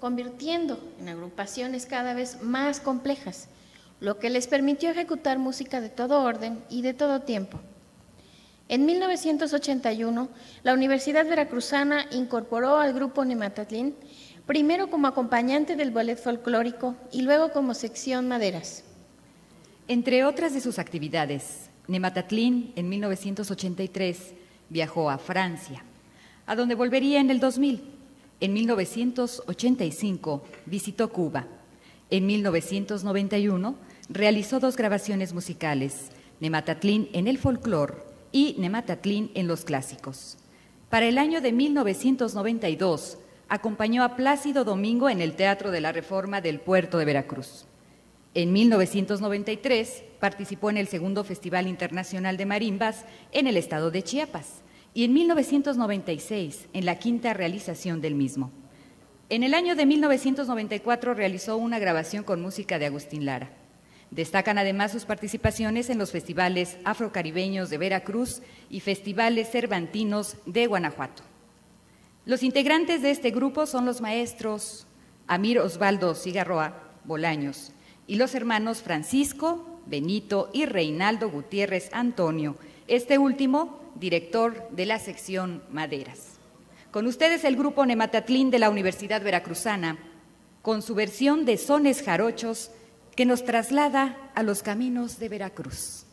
convirtiendo en agrupaciones cada vez más complejas, lo que les permitió ejecutar música de todo orden y de todo tiempo. En 1981, la Universidad Veracruzana incorporó al grupo Nematatlín, primero como acompañante del ballet folclórico y luego como sección maderas. Entre otras de sus actividades, Nematatlín en 1983 viajó a Francia, a donde volvería en el 2000. En 1985 visitó Cuba. En 1991 realizó dos grabaciones musicales, Nematatlín en el folclore y Nematatlín en los clásicos. Para el año de 1992 acompañó a Plácido Domingo en el Teatro de la Reforma del Puerto de Veracruz. En 1993 participó en el segundo Festival Internacional de Marimbas en el estado de Chiapas y en 1996 en la quinta realización del mismo. En el año de 1994 realizó una grabación con música de Agustín Lara. Destacan además sus participaciones en los festivales afrocaribeños de Veracruz y festivales cervantinos de Guanajuato. Los integrantes de este grupo son los maestros Amir Osvaldo Cigarroa Bolaños y los hermanos Francisco, Benito y Reinaldo Gutiérrez Antonio, este último director de la sección Maderas. Con ustedes el grupo Nematatlín de la Universidad Veracruzana, con su versión de sones jarochos que nos traslada a los caminos de Veracruz.